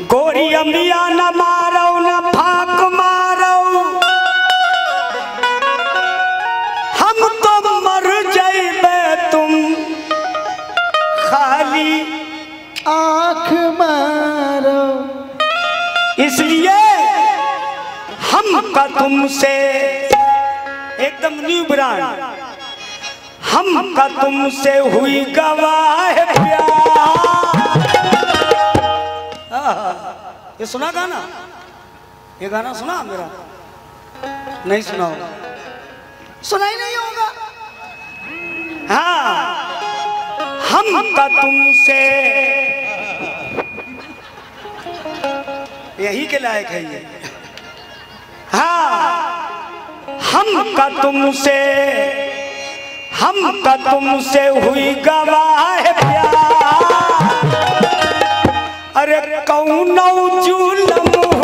गोरी अम्बिया न मारो, न फाक मारो। हम तो मर जाइबे तुम। खाली आँख मारो। इसलिए हम का तुमसे एकदम न्यू ब्रांड। हम का तुमसे हुई गवाह प्यार। ये सुना गाना? ये गाना सुना मेरा? नहीं सुना होगा सुना ही नहीं होगा। हाँ। हम का तुमसे। यही के लायक है ये। हाँ। हम का तुमसे। हम का तुमसे हुई गवाह कौनो जुलम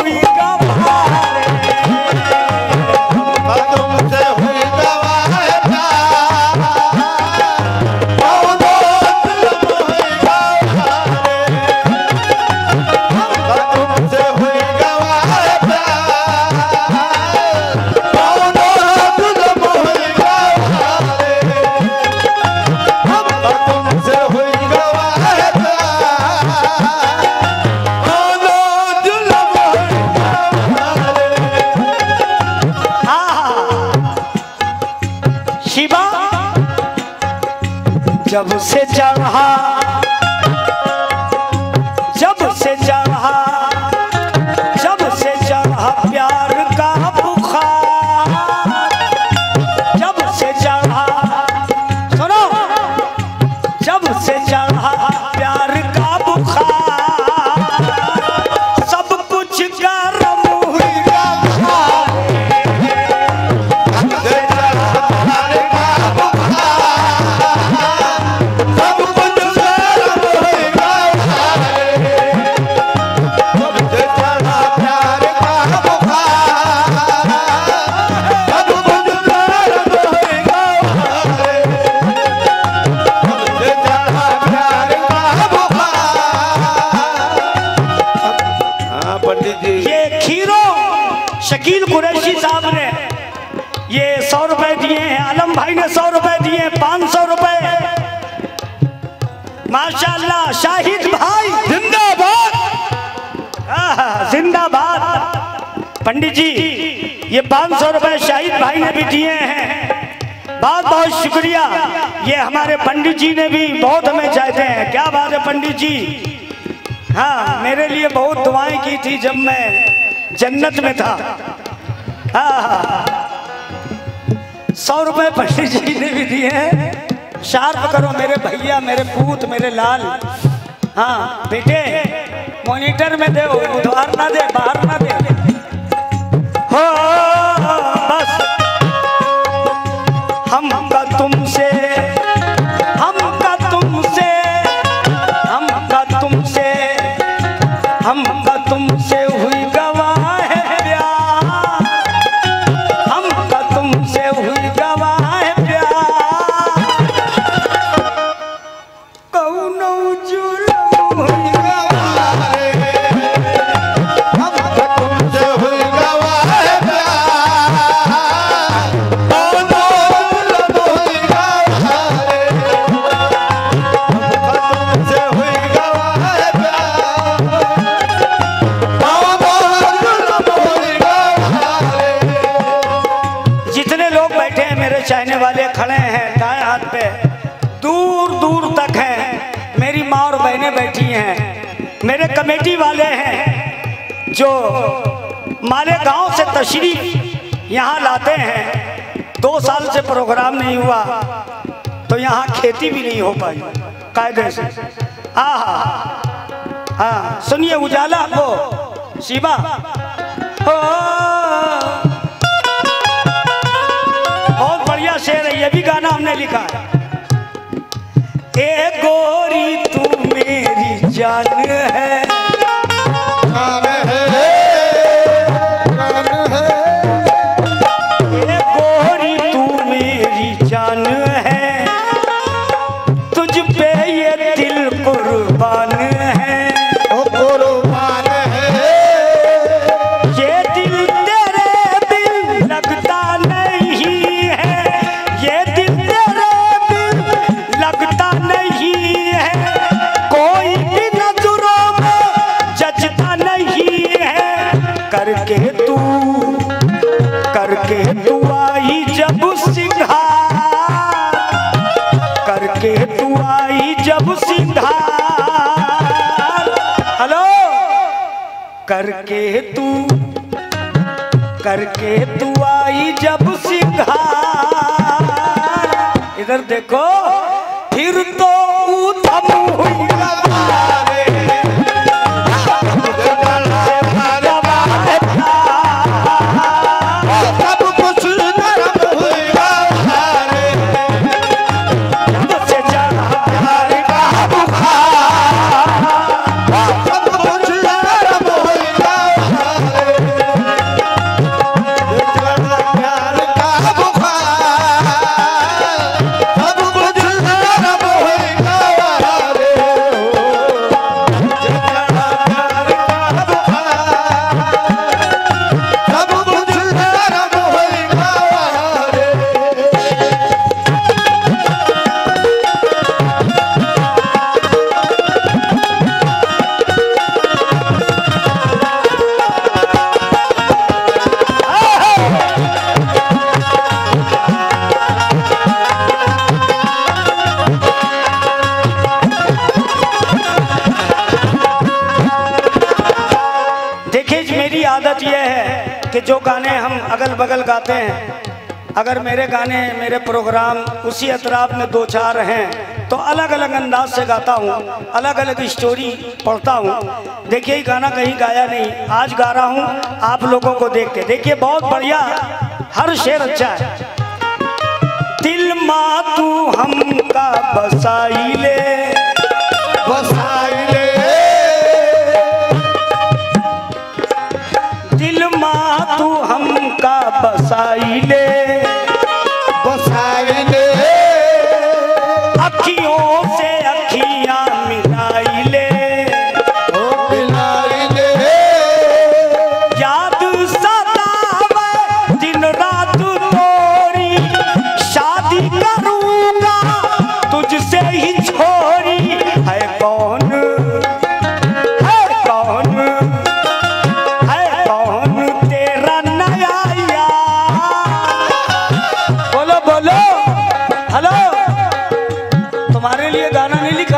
जब से चढ़ा जिंदाबाद। पंडित जी, ये पाँच सौ रुपए शाहिद भाई ने भी दिए हैं। बहुत बहुत शुक्रिया। ये हमारे पंडित जी ने भी बहुत हमें चाहते हैं। क्या बात है पंडित जी? हाँ मेरे लिए बहुत दुआएँ की थी जब मैं जन्नत में था। हाँ सौ रुपए पंडित जी ने भी दिए हैं। शार्प करो मेरे भैया, मेरे पूत, मेरे लाल। हाँ बेटे मॉनिटर में दे उधार ना दे बाहर ना दे। हो बस। हम कमेटी वाले हैं जो माले गाँव से तशरीफ़ यहाँ लाते हैं। दो साल से प्रोग्राम नहीं हुआ तो यहाँ खेती भी नहीं हो पाई कायदे से। हाँ हाँ हाँ सुनिए उजाला को शिवा बहुत बढ़िया शेर है, ये भी गाना हमने लिखा है। ए गोरी तू जान है। करके तू आई जब सिंघार इधर देखो फिर तो आदत यह है कि जो गाने हम अगल बगल गाते हैं, अगर मेरे गाने, मेरे प्रोग्राम उसी अतराफ में दो चार हैं तो अलग अलग अंदाज से गाता हूँ अलग अलग स्टोरी पढ़ता हूँ। देखिए गाना कहीं गाया नहीं, आज गा रहा हूँ, आप लोगों को देख के। देखिए, बहुत बढ़िया, हर शेर अच्छा है। दिल मा तू हमका बसाई ले। बसाई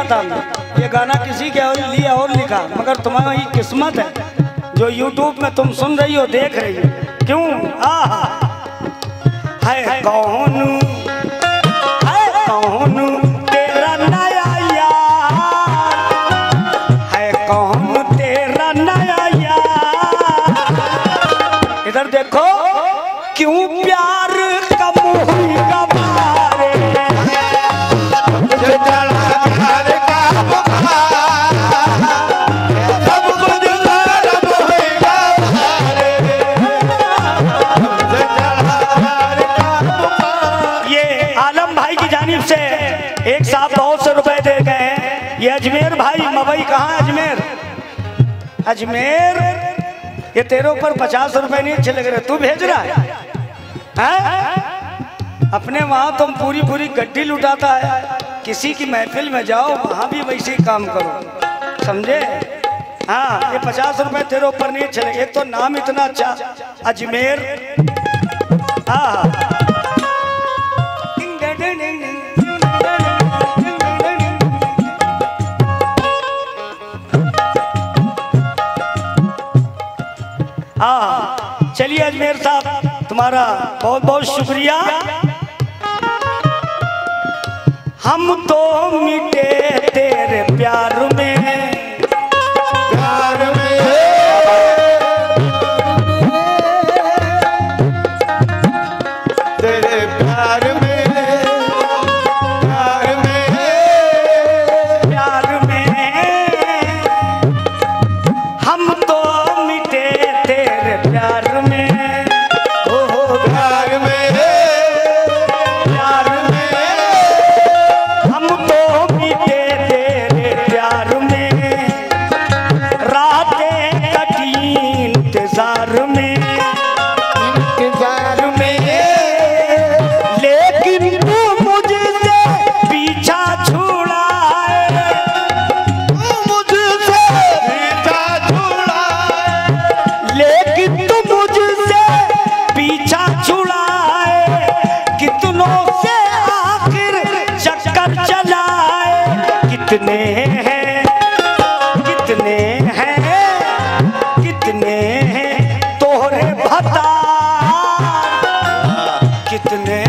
था। ये गाना किसी के और लिए और लिखा, मगर तुम्हारी किस्मत है, जो YouTube में तुम सुन रही हो, देख रही हो। क्यों? आ है कौन अजमेर, ये तेरे ऊपर पचास रुपए नहीं, अच्छे लग रहे। तू भेज रहा है? हैं? अपने वहाँ तुम पूरी पूरी गड्डी लुटाता है। किसी की महफिल में जाओ, वहाँ भी वैसे ही काम करो। समझे? हाँ ये पचास रुपए तेरे ऊपर नहीं, अच्छे लगे एक तो नाम इतना अच्छा अजमेर। हाँ हाँ। हाँ। चलिए अजमेर साहब तुम्हारा बहुत बहुत शुक्रिया। हम तो मिटे तेरे प्यार में। कितने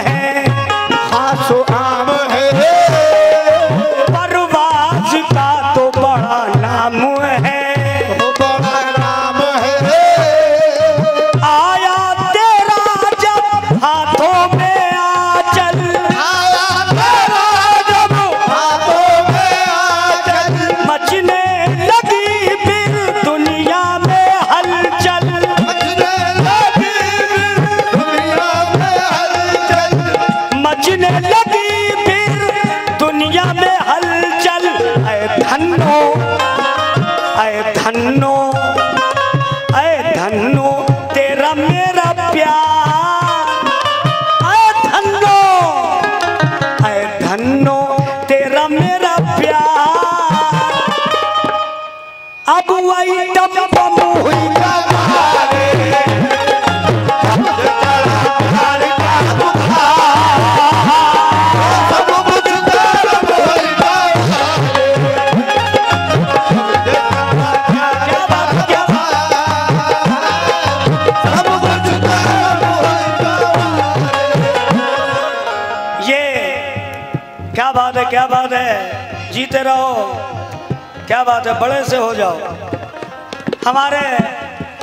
है। धन्नो क्या बात है? जीते रहो। क्या बात है? बड़े से हो जाओ। हमारे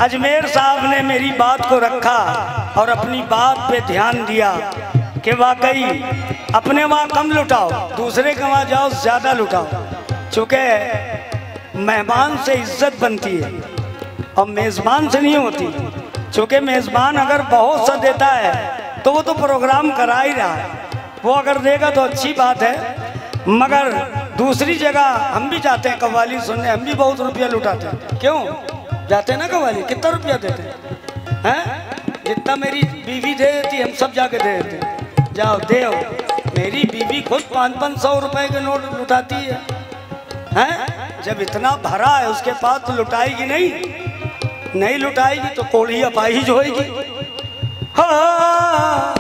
अजमेर साहब ने मेरी बात को रखा और अपनी बात पे ध्यान दिया कि वाकई अपने वहाँ कम लुटाओ, दूसरे के वहाँ जाओ, ज़्यादा लुटाओ। चूँकि मेहमान से इज़्ज़त बनती है और मेज़बान से नहीं होती। चूँकि मेज़बान अगर बहुत सा देता है तो वो तो प्रोग्राम करा ही रहा है। वो अगर देगा तो अच्छी बात है मगर दूसरी जगह हम भी जाते हैं कव्वाली सुनने, हम भी बहुत रुपया लुटाते हैं। क्यों? जाते हैं ना कव्वाली? कितना रुपया देते हैं? हैं? जितना मेरी बीवी दे देती, हम सब जाके दे देते जाओ, दे मेरी बीवी खुद पाँच पाँच सौ रुपए के नोट लुटाती है। हैं? जब इतना भरा है, उसके पास तो लुटाएगी नहीं। नहीं लुटाएगी तो कोढ़ी अपाहिज होएगी हाँ।